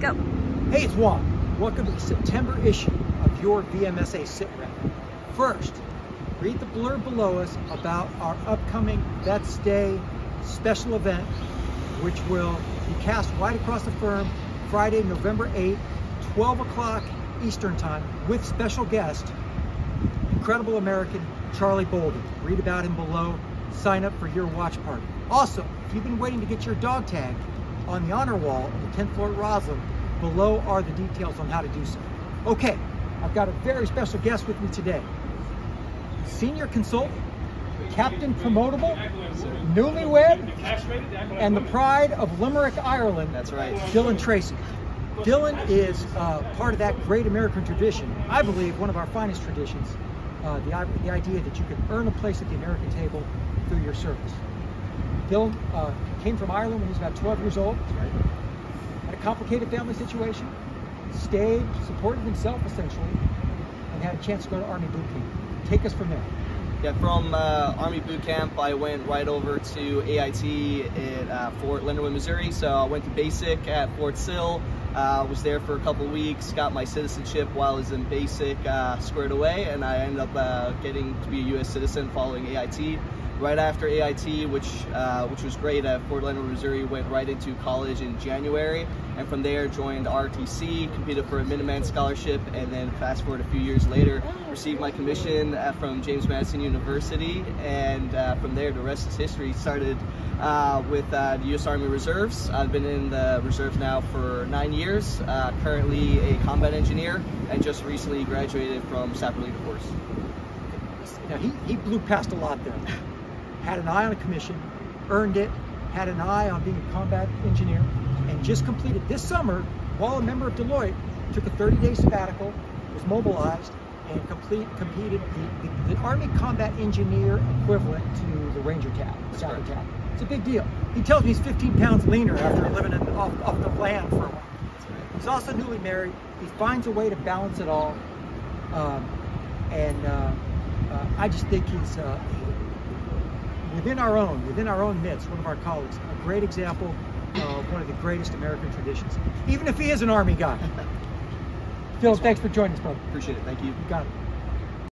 Go. Hey, it's Juan. Welcome to the September issue of your VMSA Sit Rep. First, read the blurb below us about our upcoming Vets Day special event, which will be cast right across the firm Friday, November 8th, 12 o'clock Eastern Time, with special guest, incredible American Charlie Bolden. Read about him below. Sign up for your watch party. Also, if you've been waiting to get your dog tag on the honor wall of the 10th floor at Rosslyn, below are the details on how to do so. Okay, I've got a very special guest with me today. Senior consultant, captain promotable, newlywed, and the pride of Limerick, Ireland. That's right. Dylan Tracy. Dylan is uh, part of that great American tradition. I believe one of our finest traditions. Uh, the, the idea that you can earn a place at the American table through your service. Dylan uh, came from Ireland when he was about 12 years old. Right. Had a complicated family situation. Stayed, supported himself essentially, and had a chance to go to Army boot camp. Take us from there. Yeah, from uh, Army boot camp, I went right over to AIT at uh, Fort Leonard Wood, Missouri. So I went to basic at Fort Sill. Uh, was there for a couple weeks, got my citizenship while I was in basic uh, squared away, and I ended up uh, getting to be a U.S. citizen following AIT. Right after AIT, which uh, which was great at Fort Leonard, Missouri, went right into college in January, and from there joined RTC, competed for a Minuteman scholarship, and then fast forward a few years later, received my commission uh, from James Madison University, and uh, from there the rest is history. Started uh, with uh, the U.S. Army Reserves. I've been in the reserves now for nine years. Uh, currently a combat engineer, and just recently graduated from Sapper Leader Course. Now he, he blew past a lot there. Had an eye on a commission, earned it, had an eye on being a combat engineer, and just completed this summer, while a member of Deloitte, took a 30-day sabbatical, was mobilized, and complete, competed the, the, the, Army Combat Engineer equivalent to the Ranger tab, the Sapper tab. It's a big deal. He tells me he's 15 pounds leaner after living in, off, off the land for a while. He's also newly married. He finds a way to balance it all. Um, and uh, uh, I just think he's uh, within our own, within our own midst, one of our colleagues, a great example of one of the greatest American traditions, even if he is an Army guy. Phil, thanks for joining us, brother. Appreciate it. Thank you. You got it.